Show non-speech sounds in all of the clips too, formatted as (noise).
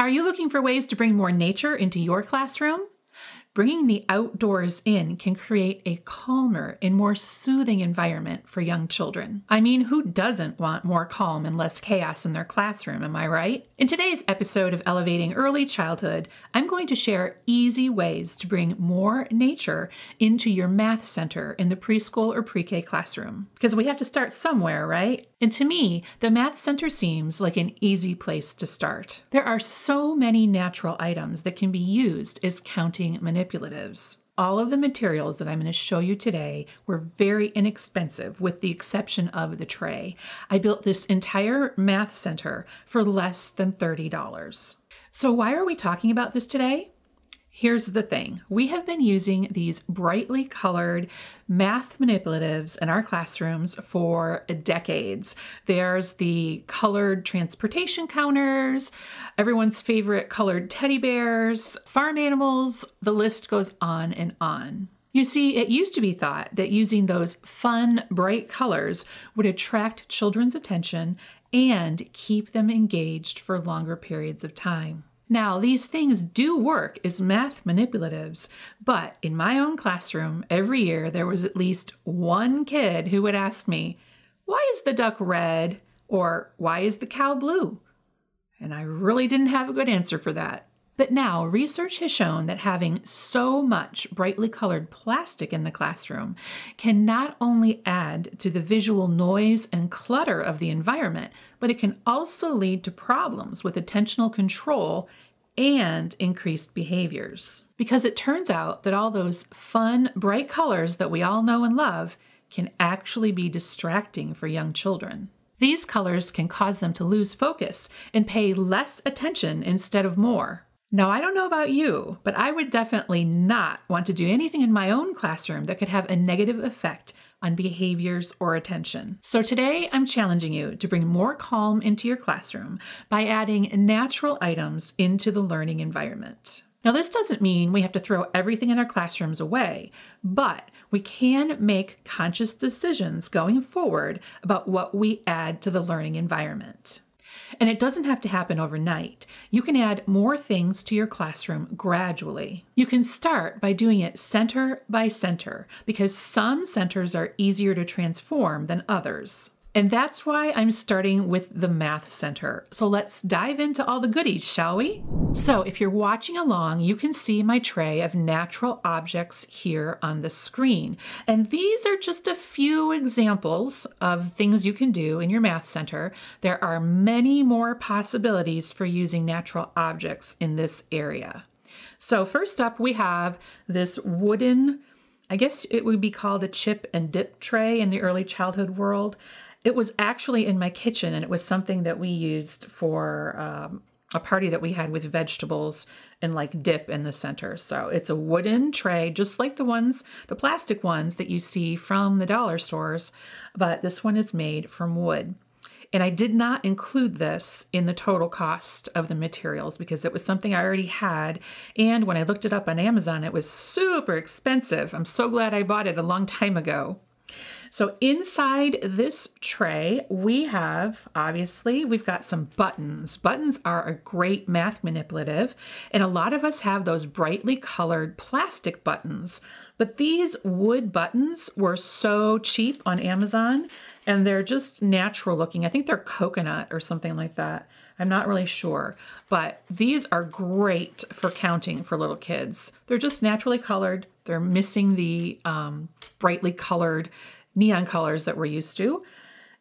Are you looking for ways to bring more nature into your classroom? Bringing the outdoors in can create a calmer and more soothing environment for young children. I mean, who doesn't want more calm and less chaos in their classroom, am I right? In today's episode of Elevating Early Childhood, I'm going to share easy ways to bring more nature into your math center in the preschool or pre K classroom. Because we have to start somewhere, right? And to me, the Math Center seems like an easy place to start. There are so many natural items that can be used as counting manipulatives. All of the materials that I'm going to show you today were very inexpensive, with the exception of the tray. I built this entire math center for less than $30. So, why are we talking about this today? Here's the thing we have been using these brightly colored math manipulatives in our classrooms for decades. There's the colored transportation counters, everyone's favorite colored teddy bears, farm animals, the list goes on and on. You see, it used to be thought that using those fun, bright colors would attract children's attention and keep them engaged for longer periods of time. Now, these things do work as math manipulatives, but in my own classroom, every year there was at least one kid who would ask me, Why is the duck red? or Why is the cow blue? And I really didn't have a good answer for that. But now, research has shown that having so much brightly colored plastic in the classroom can not only add to the visual noise and clutter of the environment, but it can also lead to problems with attentional control and increased behaviors. Because it turns out that all those fun, bright colors that we all know and love can actually be distracting for young children. These colors can cause them to lose focus and pay less attention instead of more. Now, I don't know about you, but I would definitely not want to do anything in my own classroom that could have a negative effect on behaviors or attention. So today I'm challenging you to bring more calm into your classroom by adding natural items into the learning environment. Now, this doesn't mean we have to throw everything in our classrooms away, but we can make conscious decisions going forward about what we add to the learning environment. And it doesn't have to happen overnight. You can add more things to your classroom gradually. You can start by doing it center by center because some centers are easier to transform than others. And that's why I'm starting with the Math Center. So let's dive into all the goodies, shall we? So if you're watching along, you can see my tray of natural objects here on the screen. And these are just a few examples of things you can do in your Math Center. There are many more possibilities for using natural objects in this area. So first up, we have this wooden I guess it would be called a chip and dip tray in the early childhood world. It was actually in my kitchen, and it was something that we used for um, a party that we had with vegetables and like dip in the center. So it's a wooden tray, just like the ones, the plastic ones that you see from the dollar stores, but this one is made from wood. And I did not include this in the total cost of the materials because it was something I already had. And when I looked it up on Amazon, it was super expensive. I'm so glad I bought it a long time ago. So inside this tray, we have, obviously, we've got some buttons. Buttons are a great math manipulative, and a lot of us have those brightly colored plastic buttons. But these wood buttons were so cheap on Amazon, and they're just natural looking. I think they're coconut or something like that. I'm not really sure, but these are great for counting for little kids. They're just naturally colored. They're missing the um, brightly colored neon colors that we're used to.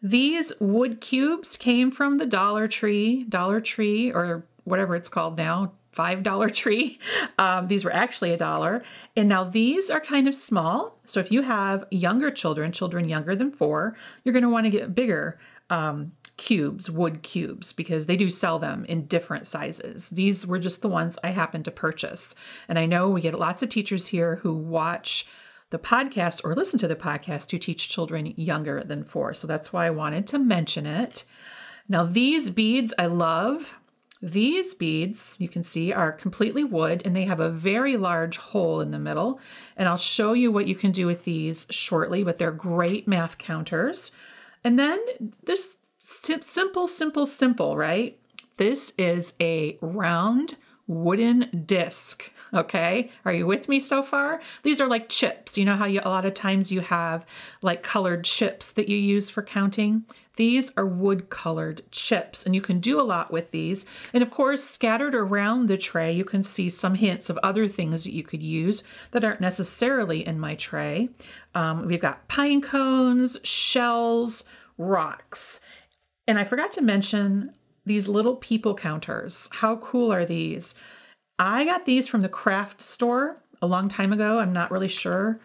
These wood cubes came from the Dollar Tree, Dollar Tree, or whatever it's called now, five dollar tree. (laughs) Um, these were actually a dollar. And now these are kind of small. So if you have younger children, children younger than four, you're going to want to get bigger um, cubes, wood cubes, because they do sell them in different sizes. These were just the ones I happened to purchase. And I know we get lots of teachers here who watch the podcast or listen to the podcast to teach children younger than four. So that's why I wanted to mention it. Now, these beads I love. These beads, you can see, are completely wood and they have a very large hole in the middle. And I'll show you what you can do with these shortly, but they're great math counters. And then this simple, simple, simple, right? This is a round wooden disc. Okay, are you with me so far? These are like chips. You know how you, a lot of times you have like colored chips that you use for counting? These are wood colored chips, and you can do a lot with these. And of course, scattered around the tray, you can see some hints of other things that you could use that aren't necessarily in my tray. Um, we've got pine cones, shells, rocks. And I forgot to mention these little people counters. How cool are these? I got these from the craft store a long time ago. I'm not really sure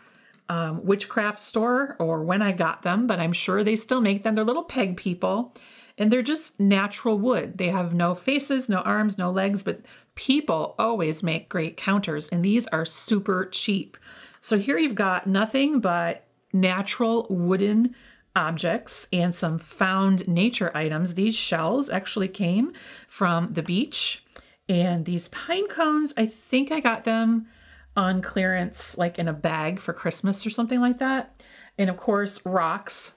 um, which craft store or when I got them, but I'm sure they still make them. They're little peg people and they're just natural wood. They have no faces, no arms, no legs, but people always make great counters and these are super cheap. So here you've got nothing but natural wooden objects and some found nature items. These shells actually came from the beach. And these pine cones, I think I got them on clearance, like in a bag for Christmas or something like that. And of course, rocks,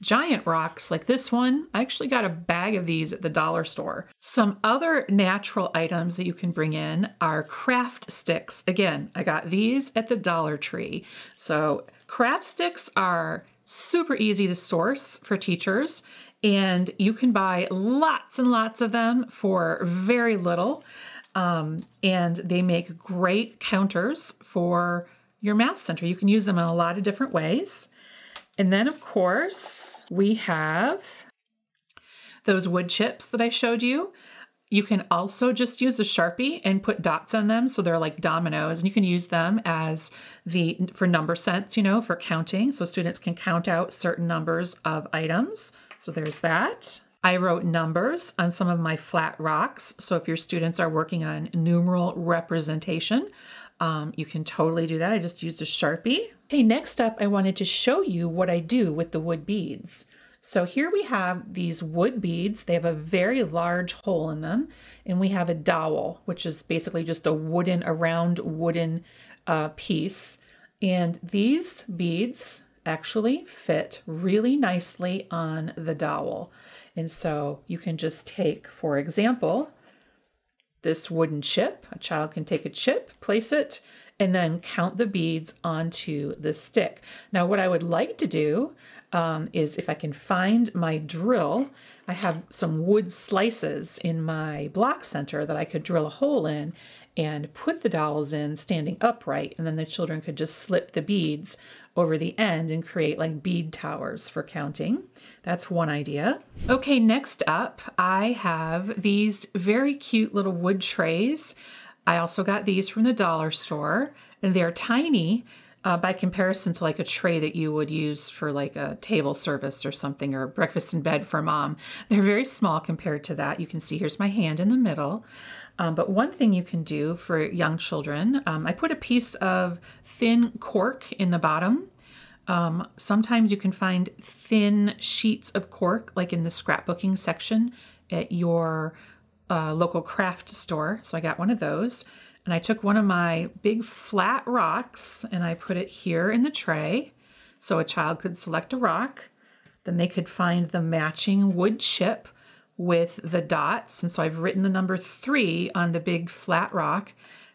giant rocks like this one. I actually got a bag of these at the dollar store. Some other natural items that you can bring in are craft sticks. Again, I got these at the Dollar Tree. So, craft sticks are super easy to source for teachers, and you can buy lots and lots of them for very little. Um, and they make great counters for your math center. You can use them in a lot of different ways. And then, of course, we have those wood chips that I showed you. You can also just use a Sharpie and put dots on them so they're like dominoes and you can use them as the for number sense, you know, for counting so students can count out certain numbers of items. So there's that. I wrote numbers on some of my flat rocks. So if your students are working on numeral representation, um, you can totally do that. I just used a Sharpie. Okay, next up, I wanted to show you what I do with the wood beads. So here we have these wood beads. They have a very large hole in them. And we have a dowel, which is basically just a wooden, a round wooden uh, piece. And these beads actually fit really nicely on the dowel. And so you can just take, for example, this wooden chip. A child can take a chip, place it, and then count the beads onto the stick. Now, what I would like to do um, is if I can find my drill, I have some wood slices in my block center that I could drill a hole in and put the dowels in standing upright, and then the children could just slip the beads over the end and create like bead towers for counting. That's one idea. Okay, next up, I have these very cute little wood trays. I also got these from the dollar store, and they're tiny uh, by comparison to like a tray that you would use for like a table service or something or breakfast in bed for mom. They're very small compared to that. You can see here's my hand in the middle. Um, but one thing you can do for young children, um, I put a piece of thin cork in the bottom. Um, sometimes you can find thin sheets of cork, like in the scrapbooking section at your uh, local craft store. So I got one of those. And I took one of my big flat rocks and I put it here in the tray so a child could select a rock. Then they could find the matching wood chip with the dots. And so I've written the number three on the big flat rock.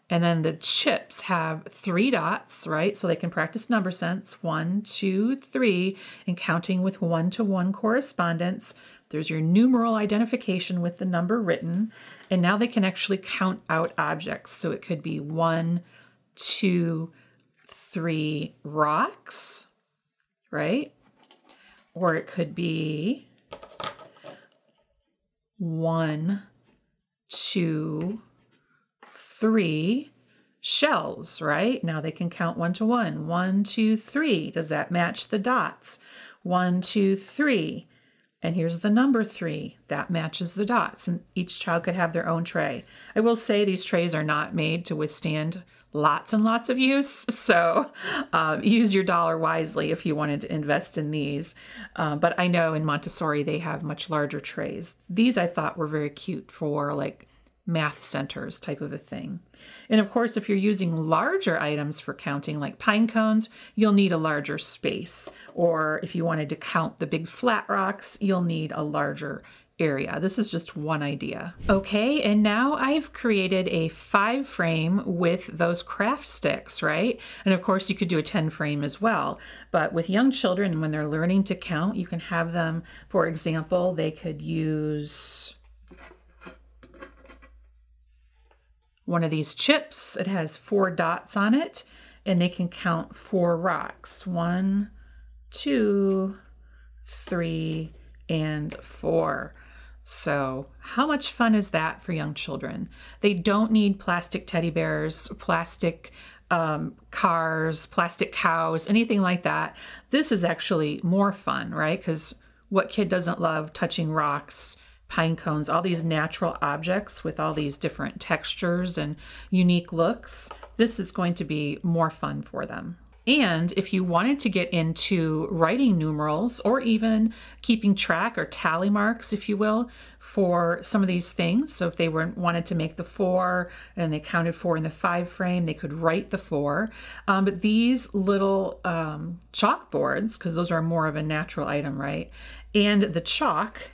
And then the chips have three dots, right? So they can practice number sense one, two, three, and counting with one to one correspondence. There's your numeral identification with the number written. And now they can actually count out objects. So it could be one, two, three rocks, right? Or it could be one, two, three shells, right? Now they can count one to one. One, two, three. Does that match the dots? One, two, three. And here's the number three. That matches the dots. And each child could have their own tray. I will say these trays are not made to withstand lots and lots of use. (laughs) So um, use your dollar wisely if you wanted to invest in these. Uh, but I know in Montessori they have much larger trays. These I thought were very cute for like math centers type of a thing. And of course, if you're using larger items for counting, like pine cones, you'll need a larger space. Or if you wanted to count the big flat rocks, you'll need a larger area. This is just one idea. Okay, and now I've created a five frame with those craft sticks, right? And of course, you could do a 10 frame as well. But with young children, when they're learning to count, you can have them, for example, they could use one of these chips. It has four dots on it, and they can count four rocks. One, two, three, and four. So, how much fun is that for young children? They don't need plastic teddy bears, plastic um, cars, plastic cows, anything like that. This is actually more fun, right? Because what kid doesn't love touching rocks, pine cones, all these natural objects with all these different textures and unique looks? This is going to be more fun for them. And if you wanted to get into writing numerals or even keeping track or tally marks, if you will, for some of these things, so if they were wanted to make the four and they counted four in the five frame, they could write the four. Um, but these little um, chalkboards, because those are more of a natural item, right? And the chalk,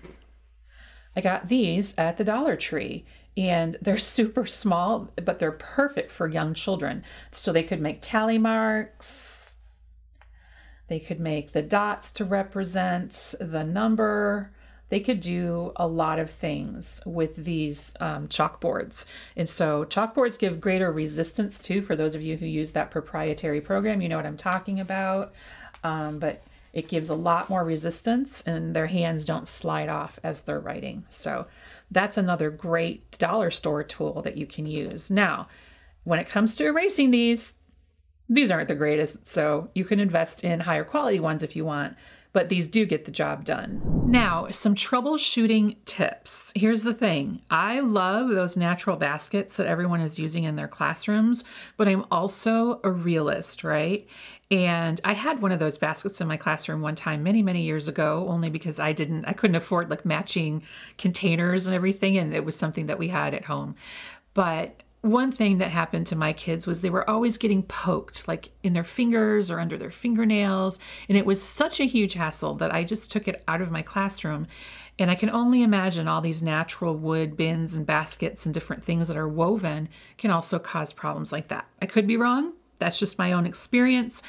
I got these at the Dollar Tree and they're (laughs) super small, but they're perfect for young children. So they could make tally marks, they could make the dots to represent the number. They could do a lot of things with these um, chalkboards. And so, chalkboards give greater resistance too. For those of you who use that proprietary program, you know what I'm talking about. Um, but it gives a lot more resistance, and their hands don't slide off as they're writing. So, that's another great dollar store tool that you can use. Now, when it comes to erasing these, these aren't the greatest, so you can invest in higher quality ones if you want, but these do get the job done. Now, some troubleshooting tips. Here's the thing I love those natural baskets that everyone is using in their classrooms, but I'm also a realist, right? And I had one of those baskets in my classroom one time many, many years ago, only because I didn't, I couldn't afford like matching containers and everything. And it was something that we had at home. But one thing that happened to my kids was they were always getting poked, like in their fingers or under their fingernails. And it was such a huge hassle that I just took it out of my classroom. And I can only imagine all these natural wood bins and baskets and different things that are woven can also cause problems like that. I could be wrong, that's just my own experience,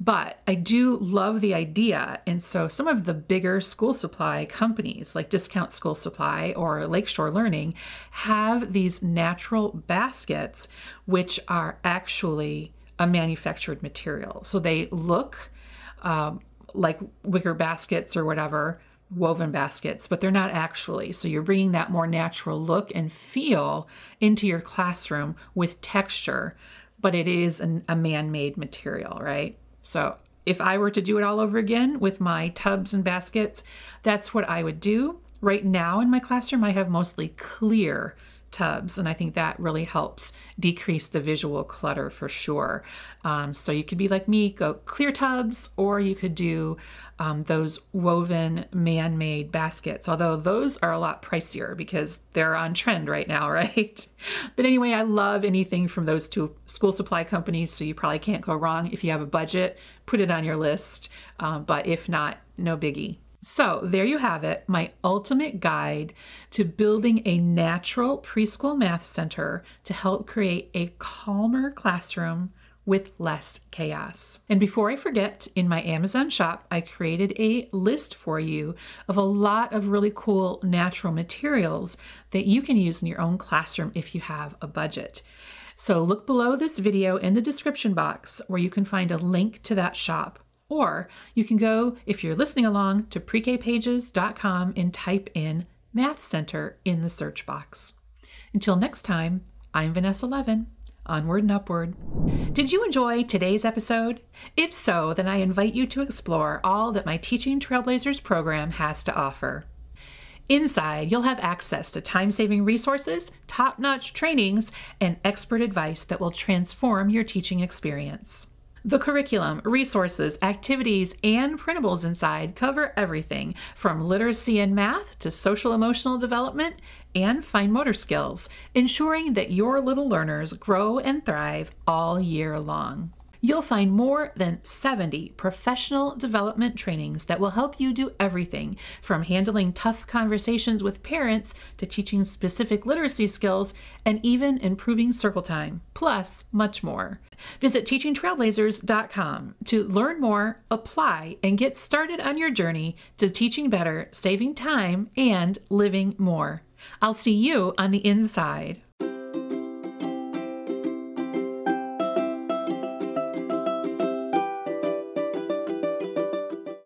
but I do love the idea. And so some of the bigger school supply companies like Discount School Supply or Lakeshore Learning have these natural baskets, which are actually a manufactured material. So they look um, like wicker baskets or whatever, woven baskets, but they're not actually. So you're bringing that more natural look and feel into your classroom with texture but it is an, a man made material, right? So if I were to do it all over again with my tubs and baskets, that's what I would do. Right now in my classroom, I have mostly clear tubs. And I think that really helps decrease the visual clutter for sure. Um, so you could be like me, go clear tubs, or you could do um, those woven man made baskets, although those are a lot pricier because they're on trend right now, (laughs) right? but anyway, I love anything from those two school supply companies. So you probably can't go wrong. If you have a budget, put it on your list. Um, but if not, no biggie. So, there you have it my ultimate guide to building a natural preschool math center to help create a calmer classroom with less chaos. And before I forget, in my Amazon shop, I created a list for you of a lot of really cool natural materials that you can use in your own classroom if you have a budget. So, look below this video in the description box where you can find a link to that shop. Or you can go, if you're listening along, to prekpages.com and type in Math Center in the search box. Until next time, I'm Vanessa Levin. Onward and upward. Did you enjoy today's episode? If so, then I invite you to explore all that my Teaching Trailblazers program has to offer. Inside, you'll have access to time saving resources, top notch trainings, and expert advice that will transform your teaching experience. The curriculum, resources, activities, and printables inside cover everything from literacy and math to social emotional development and fine motor skills, ensuring that your little learners grow and thrive all year long. You'll find more than 70 professional development trainings that will help you do everything from handling tough conversations with parents to teaching specific literacy skills and even improving circle time, plus much more. Visit teachingtrailblazers.com to learn more, apply, and get started on your journey to teaching better, saving time, and living more. I'll see you on the inside.